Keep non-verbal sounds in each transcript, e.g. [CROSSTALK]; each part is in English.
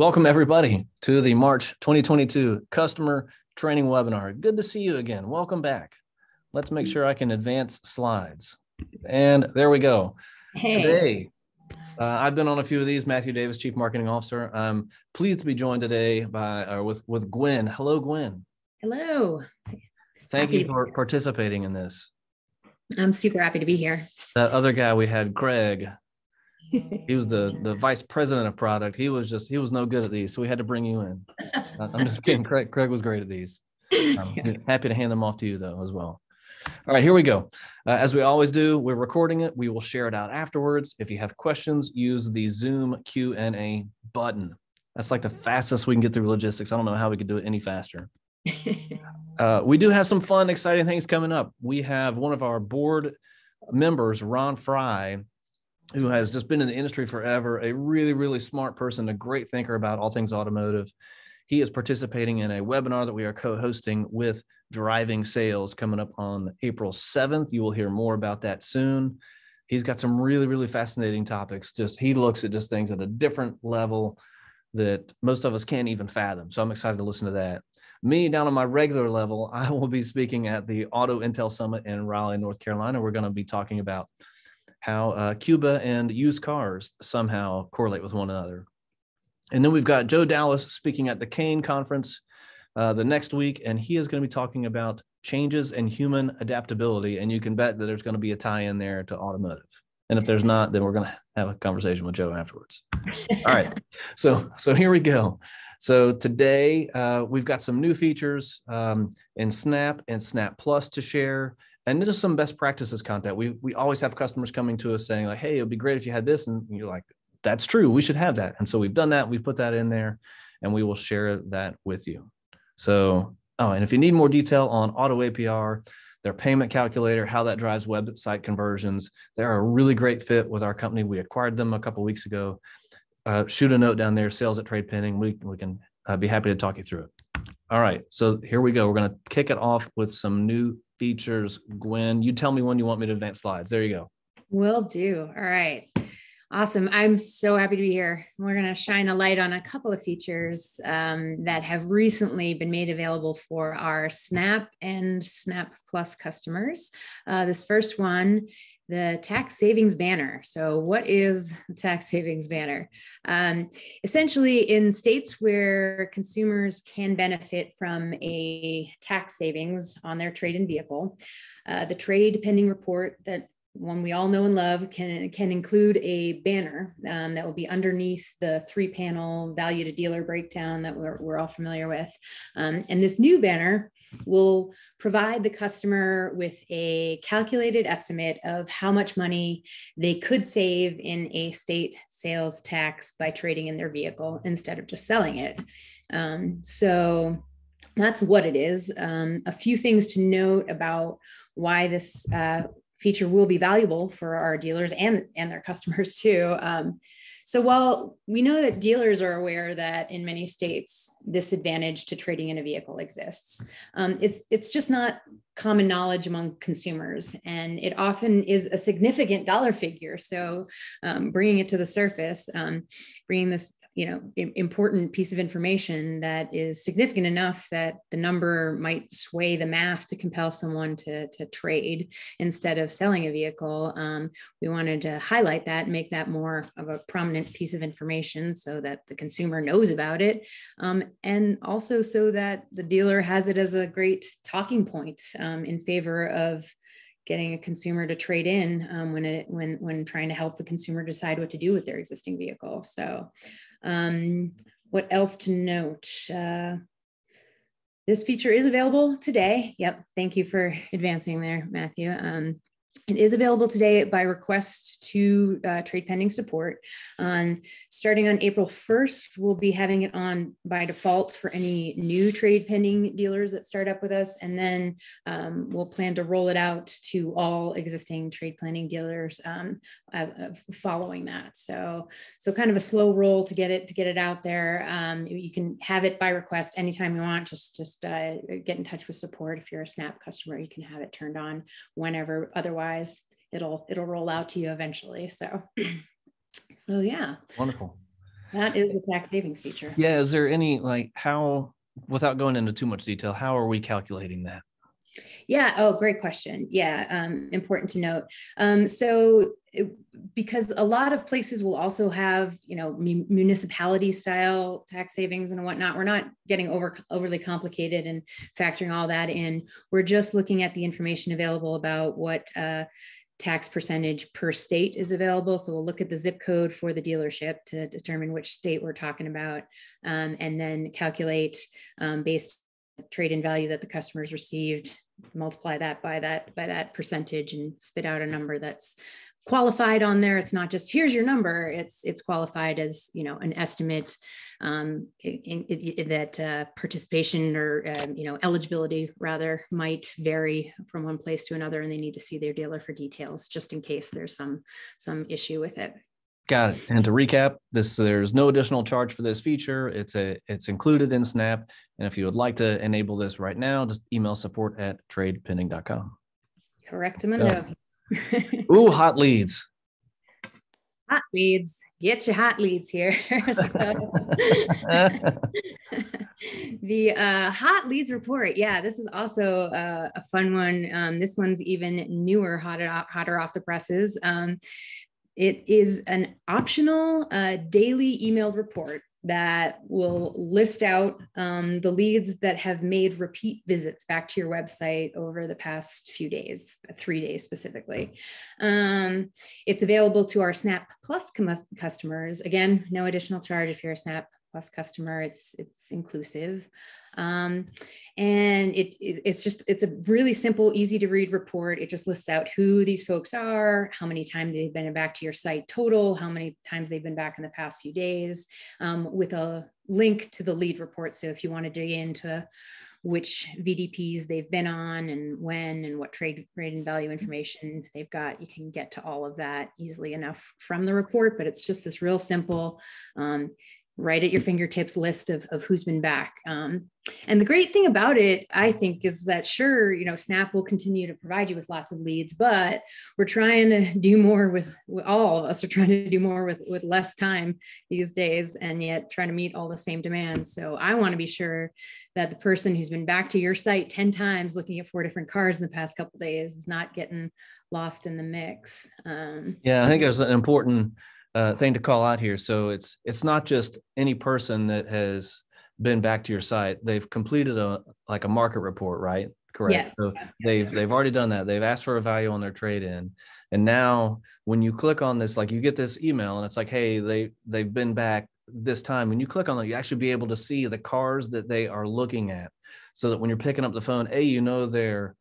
Welcome, everybody, to the March 2022 Customer Training Webinar. Good to see you again. Welcome back. Let's make sure I can advance slides. And there we go. Hey. Today, uh, I've been on a few of these. Matthew Davis, Chief Marketing Officer. I'm pleased to be joined today by uh, with with Gwen. Hello, Gwen. Hello. Thank happy you for participating in this. I'm super happy to be here. That other guy we had, Greg he was the the vice president of product. He was just he was no good at these, so we had to bring you in. I'm just kidding. Craig Craig was great at these. [LAUGHS] I'm happy to hand them off to you though as well. All right, here we go. Uh, as we always do, we're recording it. We will share it out afterwards. If you have questions, use the Zoom Q and A button. That's like the fastest we can get through logistics. I don't know how we could do it any faster. [LAUGHS] Uh, we do have some fun, exciting things coming up. We have one of our board members, Ron Fry, who has just been in the industry forever, a really, really smart person, a great thinker about all things automotive. He is participating in a webinar that we are co hosting with Driving Sales coming up on April 7th. You will hear more about that soon. He's got some really, really fascinating topics. Just he looks at just things at a different level that most of us can't even fathom. So I'm excited to listen to that. Me, down on my regular level, [LAUGHS] I will be speaking at the Auto Intel Summit in Raleigh, North Carolina. We're going to be talking about how uh, Cuba and used cars somehow correlate with one another. And then we've got Joe Dallas speaking at the Kane conference uh, the next week, and he is going to be talking about changes in human adaptability. And you can bet that there's going to be a tie in there to automotive. And if there's not, then we're going to have a conversation with Joe afterwards. All right. So, so here we go. So today uh, we've got some new features um, in Snap and Snap Plus to share and just some best practices content. We we always have customers coming to us saying like, "Hey, it would be great if you had this," and you're like, "That's true. We should have that." And so we've done that. We've put that in there, and we will share that with you. So, oh, and if you need more detail on Auto APR, their payment calculator, how that drives website conversions, they're a really great fit with our company. We acquired them a couple weeks ago. Uh, shoot a note down there, sales at Trade Pending. We we can uh, be happy to talk you through it. All right, so here we go. We're going to kick it off with some new features. Gwen, you tell me when you want me to advance slides. There you go. Will do. All right. Awesome. I'm so happy to be here. We're going to shine a light on a couple of features um, that have recently been made available for our Snap and Snap Plus customers. Uh, this first one, the tax savings banner. So, what is the tax savings banner? Um, essentially, in states where consumers can benefit from a tax savings on their trade in vehicle, uh, the trade pending report that one we all know and love can can include a banner um, that will be underneath the three panel value to dealer breakdown that we're, we're all familiar with. Um, and this new banner will provide the customer with a calculated estimate of how much money they could save in a state sales tax by trading in their vehicle instead of just selling it. Um, so that's what it is. Um, a few things to note about why this uh, feature will be valuable for our dealers and and their customers too um, so while we know that dealers are aware that in many states this advantage to trading in a vehicle exists, um, it's it's just not common knowledge among consumers, and it often is a significant dollar figure. So um, bringing it to the surface, um, bringing this you know important piece of information that is significant enough that the number might sway the math to compel someone to, to trade instead of selling a vehicle um, we wanted to highlight that and make that more of a prominent piece of information so that the consumer knows about it um, and also so that the dealer has it as a great talking point um, in favor of getting a consumer to trade in um, when it when when trying to help the consumer decide what to do with their existing vehicle. So um, what else to note? Uh, this feature is available today. Yep. Thank you for [LAUGHS] advancing there, Matthew. Um, it is available today by request to uh, trade pending support. Um, starting on April 1st, we'll be having it on by default for any new trade pending dealers that start up with us. And then um, we'll plan to roll it out to all existing trade pending dealers um, as uh, following that. So, so kind of a slow roll to get it to get it out there. Um, you can have it by request anytime you want. Just just uh, get in touch with support. If you're a Snap customer, you can have it turned on whenever. Otherwise it'll it'll roll out to you eventually so [CLEARS THROAT] so yeah wonderful That is the tax savings feature. Yeah. Is there any like how, without going into too much detail, how are we calculating that? Yeah. Oh, great question. Yeah. Um, important to note. Um, so, it, because a lot of places will also have, you know, municipality style tax savings and whatnot, we're not getting over overly complicated and factoring all that in. We're just looking at the information available about what uh, tax percentage per state is available. So we'll look at the zip code for the dealership to determine which state we're talking about, um, and then calculate um, based trade in value that the customers received multiply that by that by that percentage and spit out a number that's qualified on there. It's not just here's your number. It's it's qualified as you know an estimate um, in, in, in that uh, participation or um, you know eligibility rather might vary from one place to another and they need to see their dealer for details just in case there's some some issue with it Got it. And to recap, this there's no additional charge for this feature. It's a it's included in Snap. And if you would like to enable this right now, just email support at tradepending.com. Correct, Mundo. [LAUGHS] Ooh, hot leads. Hot leads. Get your hot leads here. [LAUGHS] [LAUGHS] the uh, hot leads report. Yeah, this is also uh, a fun one. Um, this one's even newer, hotter, hotter off the presses. Um, it is an optional uh, daily emailed report that will list out um, the leads that have made repeat visits back to your website over the past few days, three days specifically. Um, it's available to our Snap Plus customers. Again, no additional charge if you're a Snap Plus customer. It's it's inclusive. Um, and it, it, it's just it's a really simple easy to read report it just lists out who these folks are how many times they've been back to your site total how many times they've been back in the past few days um, with a link to the lead report so if you want to dig into which VDPs they've been on and when and what trade rate and value information they've got. You can get to all of that easily enough from the report, but it's just this real simple um, right at your fingertips list of, of who's been back. Um, and the great thing about it, I think, is that sure, you know, Snap will continue to provide you with lots of leads, but we're trying to [LAUGHS] do more with, with all of us are trying to do more with, with less time these days and yet trying to meet all the same demands. So I want to be sure that the person who's been back to your site 10 times looking at four different cars in the past couple days is not getting lost in the mix. Um, yeah, I think there's an important uh, thing to call out here. So it's it's not just any person that has been back to your site. They've completed a like a market report, right? Correct. Yes. So they've they've already done that. They've asked for a value on their trade in. And now when you click on this, like you get this email and it's like, hey, they they've been back this time. When you click on it, you actually be able to see the cars that they are looking at. So that when you're picking up the phone, A, you know they're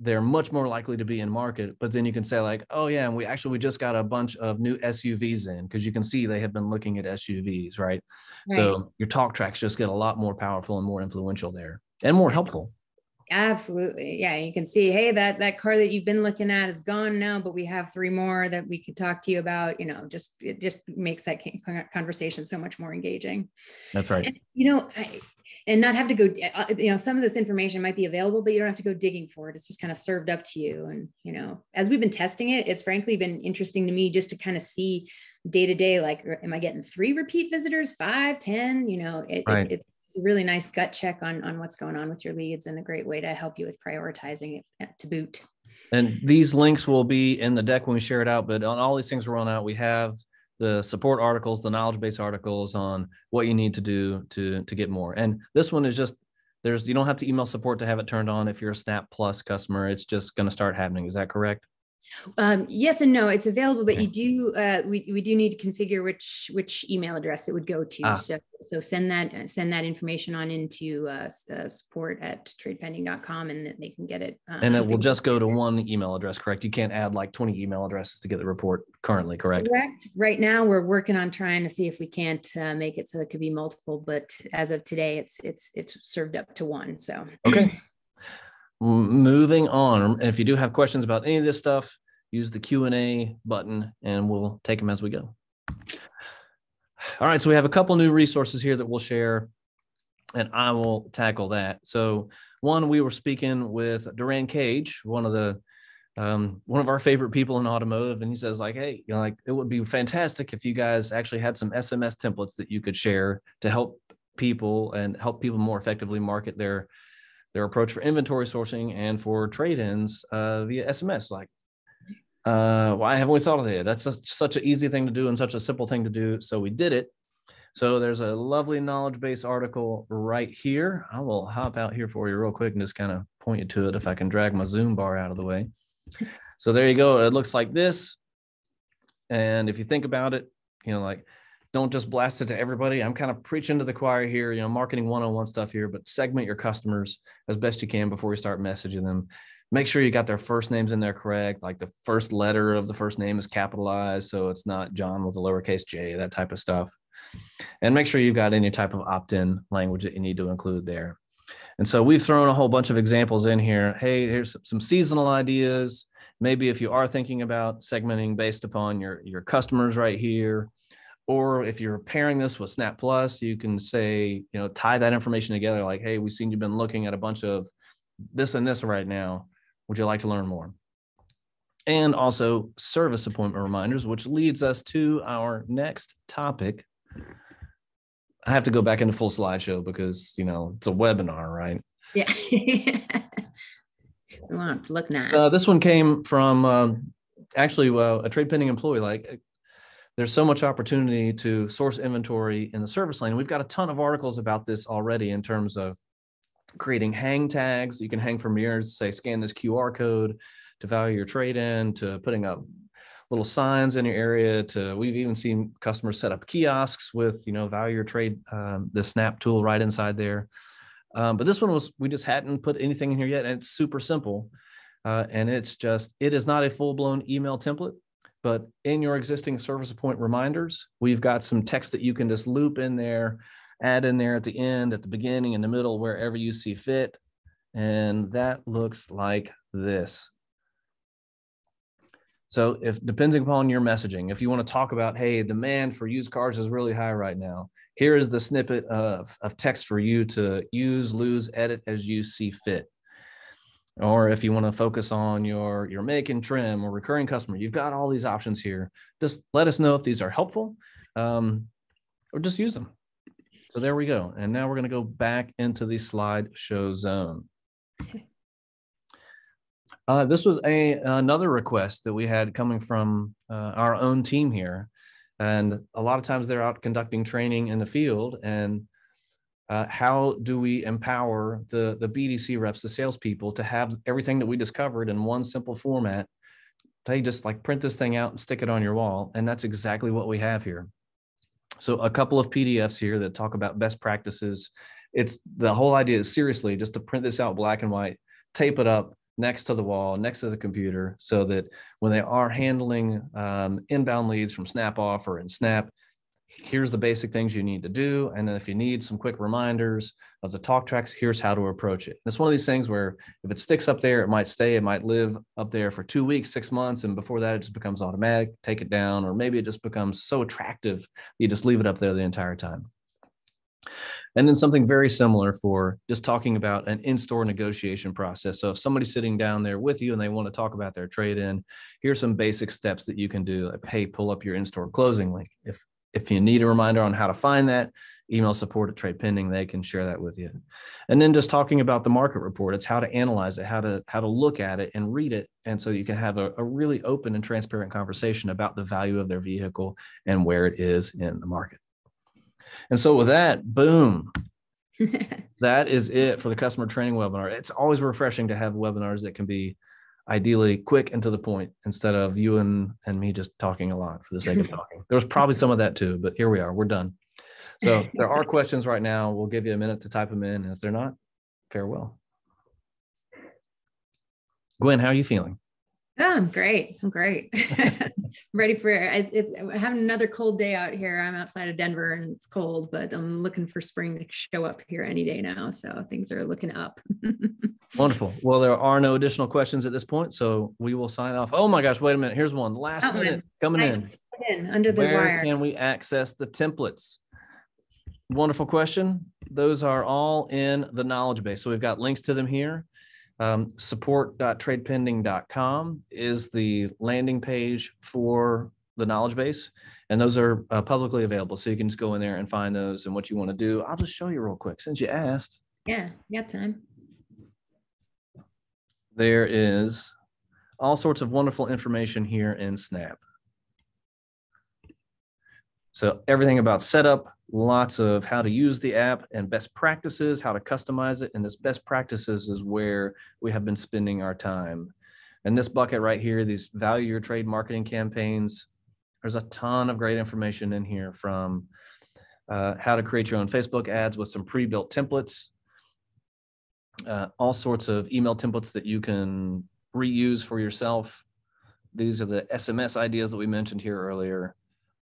they're much more likely to be in market. But then you can say like, oh yeah, and we actually we just got a bunch of new SUVs in because you can see they have been looking at SUVs, right? right? So your talk tracks just get a lot more powerful and more influential there and more helpful. Absolutely. Yeah. You can see, hey, that that car that you've been looking at is gone now, but we have three more that we could talk to you about. You know, just it just makes that conversation so much more engaging. That's right. And, you know, I, and not have to go uh, you know some of this information might be available but you don't have to go digging for it. It's just kind of served up to you and you know as we've been testing it it's frankly been interesting to me just to kind of see day to day like am i getting three repeat visitors? Five ten? You know it, right. it's, it's a really nice gut check on on what's going on with your leads and a great way to help you with prioritizing it to boot. And these links will be in the deck when we share it out but on all these things we're on out we have the support articles, the knowledge base articles on what you need to do to to get more. And this one is just there's you don't have to email support to have it turned on if you're a Snap Plus customer. It's just going to start happening. Is that correct? Um, yes and no. It's available, but okay. you do uh, we we do need to configure which which email address it would go to. Ah. So so send that send that information on into uh, uh, support at tradepending.com and they can get it. Uh, and it will just go to one email address, correct? You can't add like 20 email addresses to get the report currently, correct? Correct. Right now, we're working on trying to see if we can't uh, make it so it could be multiple, but as of today, it's it's it's served up to one. So okay. Moving on And if you do have questions about any of this stuff use the q&a button and we'll take them as we go. All right so we have a couple new resources here that we'll share and i will tackle that. So one we were speaking with duran cage one of the um, one of our favorite people in automotive, and he says like, "Hey, you know, like it would be fantastic if you guys actually had some SMS templates that you could share to help people and help people more effectively market their their approach for inventory sourcing and for trade-ins uh, via SMS. Like, uh, why haven't we thought of that? That's a, such an easy thing to do and such a simple thing to do. So we did it. So there's a lovely knowledge base article right here. I will hop out here for you real quick and just kind of point you to it if I can drag my Zoom bar out of the way. So there you go. It looks like this. And if you think about it, you know, like don't just blast it to everybody. I'm kind of preaching to the choir here, you know, marketing one-on-one stuff here, but segment your customers as best you can before you start messaging them. Make sure you got their first names in there correct. Like the first letter of the first name is capitalized. So it's not John with a lowercase j, that type of stuff. And make sure you've got any type of opt-in language that you need to include there. And so we've thrown a whole bunch of examples in here. Hey, here's some seasonal ideas. Maybe if you are thinking about segmenting based upon your, your customers right here, or if you're pairing this with Snap Plus, you can say, you know, tie that information together like, hey, we've seen you've been looking at a bunch of this and this right now. Would you like to learn more? And also service appointment reminders, which leads us to our next topic, I have to go back into full slideshow because you know it's a webinar, right? Yeah. [LAUGHS] we want to look nice. Uh, this one came from um, actually uh, a trade pending employee. Like, there's so much opportunity to source inventory in the service lane. We've got a ton of articles about this already in terms of creating hang tags. You can hang from mirrors, say scan this QR code to value your trade in, to putting up little signs in your area to we've even seen customers set up kiosks with you know value your trade um, the snap tool right inside there um, but this one was we just hadn't put anything in here yet and it's super simple uh, and it's just it is not a full-blown email template but in your existing service appoint reminders we've got some text that you can just loop in there add in there at the end at the beginning in the middle wherever you see fit and that looks like this so if depending upon your messaging, if you want to talk about, hey, demand for used cars is really high right now. Here is the snippet of, of text for you to use, lose, edit as you see fit. Or if you want to focus on your, your make and trim or recurring customer, you've got all these options here. Just let us know if these are helpful um, or just use them. So there we go. And now we're going to go back into the slideshow zone. [LAUGHS] Uh, this was a another request that we had coming from uh, our own team here, and a lot of times they're out conducting training in the field. And uh, how do we empower the the BDC reps, the salespeople, to have everything that we discovered in one simple format? They just like print this thing out and stick it on your wall, and that's exactly what we have here. So a couple of PDFs here that talk about best practices. It's the whole idea is seriously just to print this out black and white, tape it up, next to the wall, next to the computer, so that when they are handling um, inbound leads from Snap Offer and Snap, here's the basic things you need to do. And then if you need some quick reminders of the talk tracks, here's how to approach it. And it's one of these things where if it sticks up there, it might stay, it might live up there for two weeks, six months. And before that, it just becomes automatic, take it down, or maybe it just becomes so attractive, you just leave it up there the entire time. And then something very similar for just talking about an in-store negotiation process. So if somebody's sitting down there with you and they want to talk about their trade-in, here's some basic steps that you can do. Like, hey, pull up your in-store closing link. If if you need a reminder on how to find that, email support at Trade Pending. They can share that with you. And then just talking about the market report, it's how to analyze it, how to how to look at it and read it, and so you can have a, a really open and transparent conversation about the value of their vehicle and where it is in the market. And so with that, boom, [LAUGHS] that is it for the customer training webinar. It's always refreshing to have webinars that can be ideally quick and to the point instead of you and, and me just talking a lot for the sake of [LAUGHS] talking. There was probably some of that too, but here we are. We're done. So [LAUGHS] there are questions right now. We'll give you a minute to type them in. And if they're not, farewell. Gwen, how are you feeling? Oh, I'm great. I'm great. I'm [LAUGHS] [LAUGHS] ready for it. It's, having another cold day out here. I'm outside of Denver and it's cold, but I'm looking for spring to show up here any day now. So things are looking up. [LAUGHS] Wonderful. Well, there are no additional questions at this point, so we will sign off. Oh my gosh, wait a minute. Here's one. Last oh, minute coming in. in. Under the Where wire. Can we access the templates? Wonderful question. Those are all in the knowledge base. So we've got links to them here. Um, support.tradepending.com is the landing page for the knowledge base. And those are uh, publicly available. So you can just go in there and find those and what you want to do. I'll just show you real quick since you asked. Yeah, you got time. There is all sorts of wonderful information here in Snap. So everything about setup, lots of how to use the app and best practices, how to customize it. And this best practices is where we have been spending our time. And this bucket right here, these value your trade marketing campaigns, there's a ton of great information in here from uh, how to create your own Facebook ads with some pre-built templates, uh, all sorts of email templates that you can reuse for yourself. These are the SMS ideas that we mentioned here earlier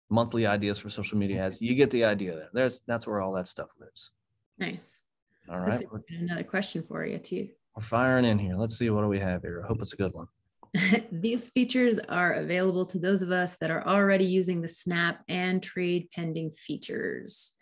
monthly ideas for social media ads. You get the idea there. There's that's where all that stuff lives. Nice. All right. Another question for you too. We're firing in here. Let's see what do we have here. I hope it's a good one. [LAUGHS] These features are available to those of us that are already using the Snap and Trade Pending features.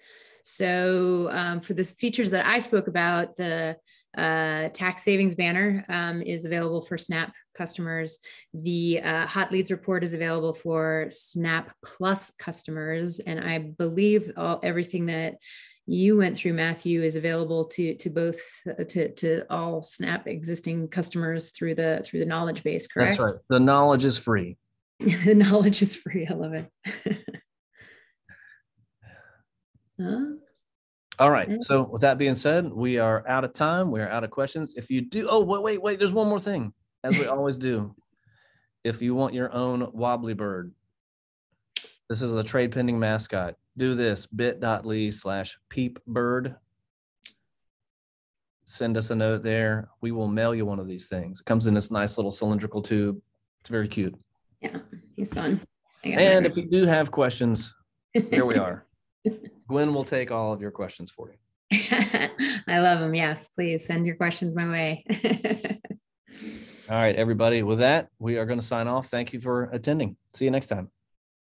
So um, for the features that I spoke about, the uh, tax savings banner um, is available for Snap customers. The uh, hot leads report is available for Snap Plus customers, and I believe all everything that you went through, Matthew, is available to to both uh, to to all Snap existing customers through the through the knowledge base. Correct. That's right. The knowledge is free. [LAUGHS] the knowledge is free. I love it. [LAUGHS] huh? All right. Mm-hmm. So with that being said, we are out of time. We are out of questions. If you do, oh wait, wait, wait. There's one more thing, as we always do. If you want your own wobbly bird, this is the trade pending mascot. Do this bit.ly slash peep bird. Send us a note there. We will mail you one of these things. It comes in this nice little cylindrical tube. It's very cute. Yeah, he's fun. And if you do have questions, here we [LAUGHS] are. Gwen will take all of your questions for you. [LAUGHS] I love them. Yes, please send your questions my way. [LAUGHS] all right, everybody. With that, we are going to sign off. Thank you for attending. See you next time.